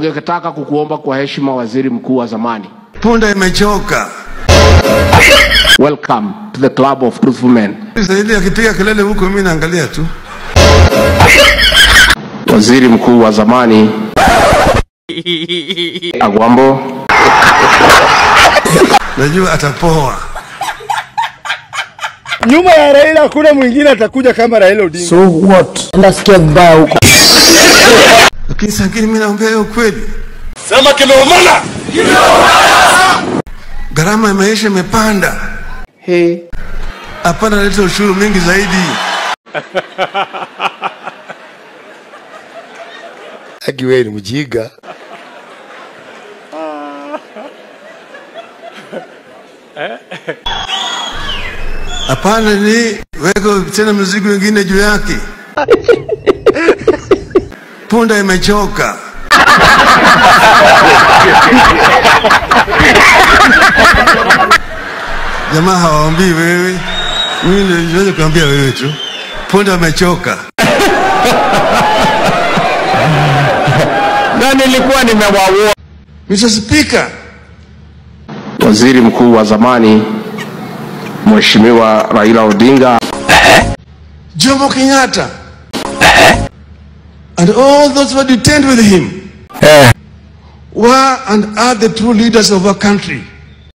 Tungetaka kukuomba kwa heshima, waziri mkuu wa zamani, Punda imechoka. welcome to the club of truthful men. Zaidi akipiga kelele huko, mimi naangalia tu. Waziri mkuu wa zamani Agwambo, Najua atapoa. Nyuma ya Raila hakuna mwingine atakuja kama Raila Odinga. So what? Nasikia vibaya huko. Lakini sangini mimi naongea hiyo kweli. Sema kimeumana. Gharama ya maisha imepanda. He. Hapana, leta ushuru mingi zaidi. Aki wewe ni mjinga. Hapana, ni weko tena mzigo wengine juu yake. Punda imechoka. Jamaa hawaambii wewe, mimi ndio niweze kuambia wewe tu. Punda amechoka. Na nilikuwa nimewaua. Mr. Speaker, Waziri mkuu wa zamani Mheshimiwa Raila Odinga, Jomo Kenyatta, and all those who are detained with him were and are the true leaders of our country.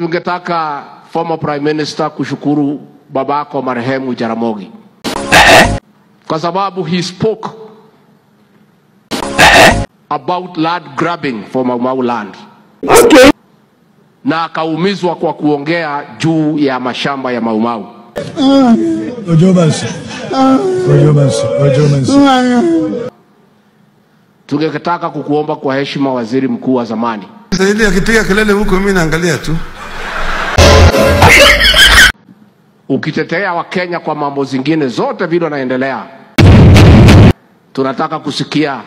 tungetaka former prime minister kushukuru babako marehemu Jaramogi. Kwa sababu he spoke about land grabbing for Mau Mau land. Na akaumizwa kwa kuongea juu ya mashamba ya Mau Mau. Ojo basi. Tungetaka kukuomba kwa heshima, waziri mkuu wa zamani, Zaidi akipiga kelele huko, mimi naangalia tu. ukitetea Wakenya kwa mambo zingine zote vile wanaendelea, tunataka kusikia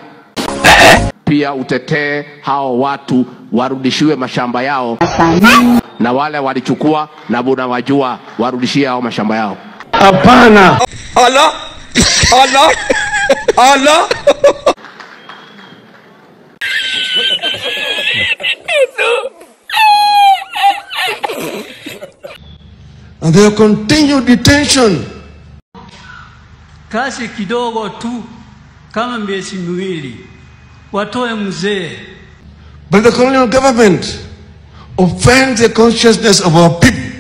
pia utetee hao watu warudishiwe mashamba yao, na wale walichukua na unawajua warudishie hao mashamba yao. Hapana. Allah. Allah. Allah. And their continued detention Kasi kidogo tu kama miezi miwili, watoe mzee. But the colonial government offends the consciousness of our people.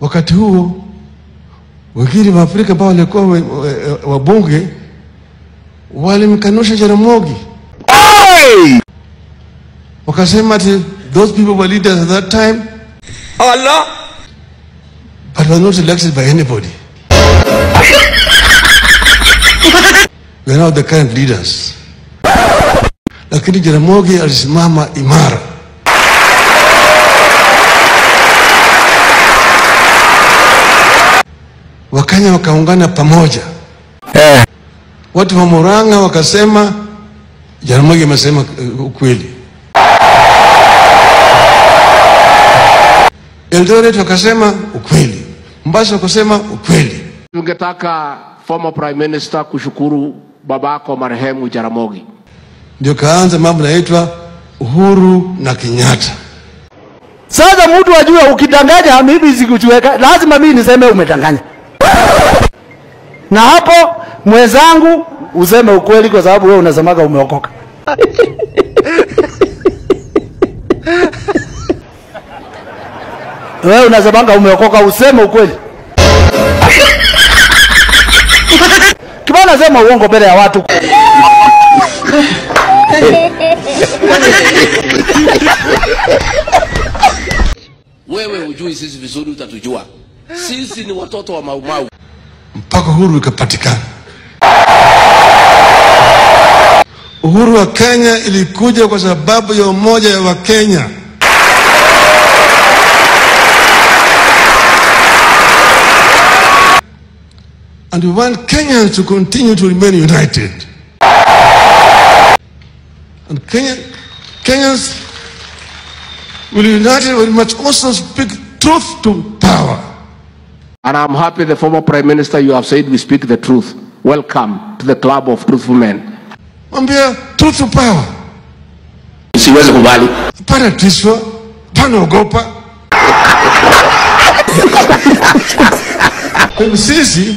Wakati huo wengine wa Afrika ambao walikuwa wabunge walimkanusha Jaramogi, wakasema ati those people were leaders at that time Allah. but were not elected by anybody. We are now the current leaders. Lakini Jaramogi alisimama imara. Wakenya wakaungana pamoja. Watu wa Murang'a wakasema Jaramogi amesema uh, ukweli. Eldoret wakasema ukweli. Mombasa wakasema ukweli. Tungetaka former prime minister kushukuru babako marehemu Jaramogi Ndio kaanza mambo naitwa Uhuru na Kenyatta. Sasa mtu ajue ukidanganya mimi sikuchueka, lazima mimi niseme umedanganya. Na hapo mwenzangu useme ukweli kwa sababu wewe unasemaga umeokoka. wewe unasemanga umeokoka useme ukweli. Kibana sema uongo mbele ya watu. Wewe hujui sisi vizuri, utatujua sisi ni watoto wa Maumau. mpaka uhuru ikapatikana. Uhuru wa Kenya ilikuja kwa sababu ya umoja wa Wakenya. And we want Kenyans to continue to remain united. And Kenya, Kenyans will be united, we must also speak truth to power. and I'm happy the former prime minister you have said we speak the truth. Welcome to the club of truthful men. mwambie truth to power, siwezi kubali. hapana tishwa, hapana ogopa. Kwa sisi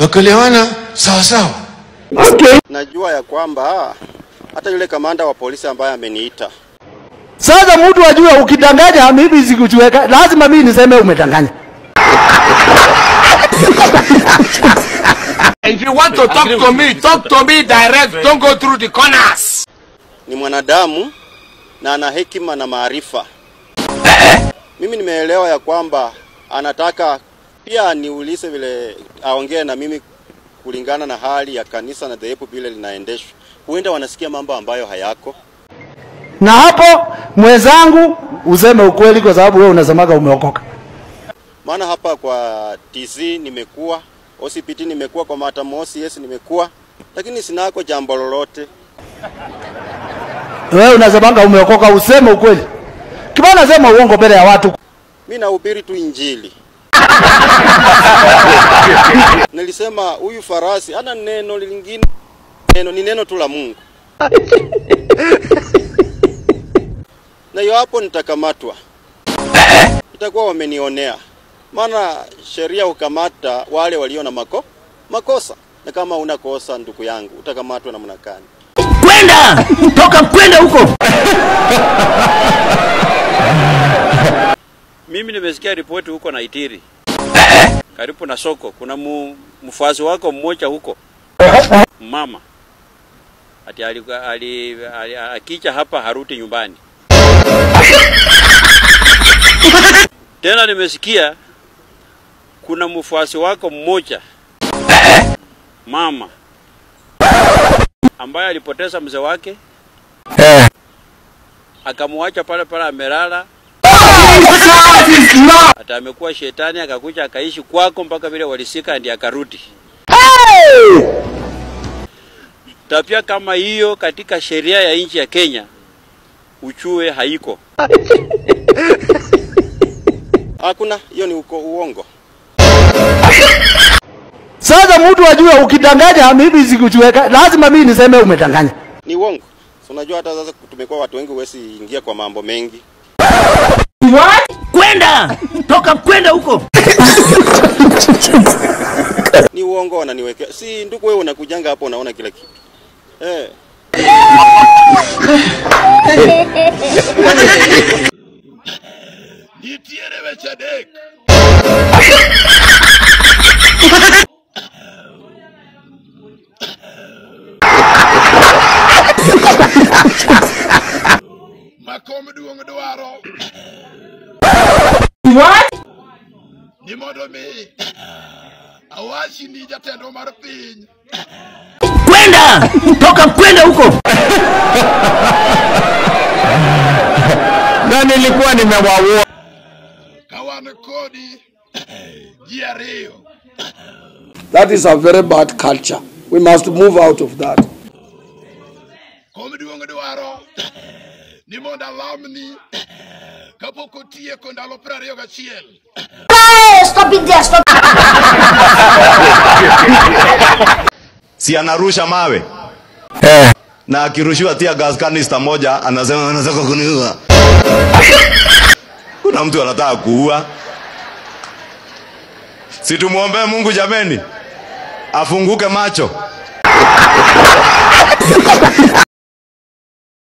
wakaliwana sawa sawa. Okay. Najua ya kwamba hata yule kamanda wa polisi ambaye ameniita Sasa mtu ajue ukidanganya mimi sikuchweka, lazima mimi niseme umedanganya. If you want to talk to me, talk to me direct. Don't go through the corners. ni mwanadamu na ana hekima na maarifa. Mimi nimeelewa ya kwamba anataka pia niulize vile aongee na mimi kulingana na hali ya kanisa na dhehebu vile linaendeshwa. Huenda wanasikia mambo ambayo hayako. Na hapo mwenzangu, useme ukweli, kwa sababu wewe unasemaga umeokoka. Maana hapa kwa TC nimekuwa, OCPT nimekuwa, kwa Matamu OCS nimekuwa, lakini sinako jambo lolote. Wewe unasemaga umeokoka, useme ukweli. Kibana sema uongo mbele ya watu. Mimi nahubiri tu Injili. Nilisema huyu farasi hana neno lingine, neno ni neno tu la Mungu, na hiyo hapo nitakamatwa, itakuwa wamenionea, maana sheria hukamata wale walio na mako makosa, na kama una kosa, ndugu yangu, utakamatwa namna gani? Kwenda! Toka, kwenda huko. Mimi nimesikia ripoti huko Naitiri, karibu na soko, kuna mu, mfuasi wako mmoja huko. Mama. Ati ali, ali, ali, akicha hapa haruti nyumbani. Tena nimesikia kuna mfuasi wako mmoja. Mama. Ambaye alipoteza mzee wake. Akamwacha pale pale amelala hata amekuwa shetani akakuja akaishi kwako mpaka vile walisika ndiye akarudi. Tabia kama hiyo katika sheria ya nchi ya Kenya uchue haiko. Hakuna, hiyo ni uko uongo. Sasa mtu ajue ukidanganya mimi sikuchueka, lazima mimi niseme umedanganya. Ni uongo. So, unajua hata sasa tumekuwa watu wengi, huwezi ingia kwa mambo mengi. Kwenda toka, kwenda huko. Ni uongo wananiwekea. Si ndugu, wewe unakujanga hapo unaona kila kitu eh. makom ni mondo mi awachi ni jatendwa mar piny Kwenda toka, kwenda huko. Na nilikuwa nimewaua. ka wan kodi ji ariyo That is a very bad culture. We must move out of that. kom duong' dwaro ni mondo alamni kapok otieko ndalo piero ariyo gachiel Stop it stop si anarusha mawe. Eh. na akirushiwa tia gas kanista moja anasema anataka kuniua. Kuna mtu anataka kuua. Situmwombee mungu jameni? Afunguke macho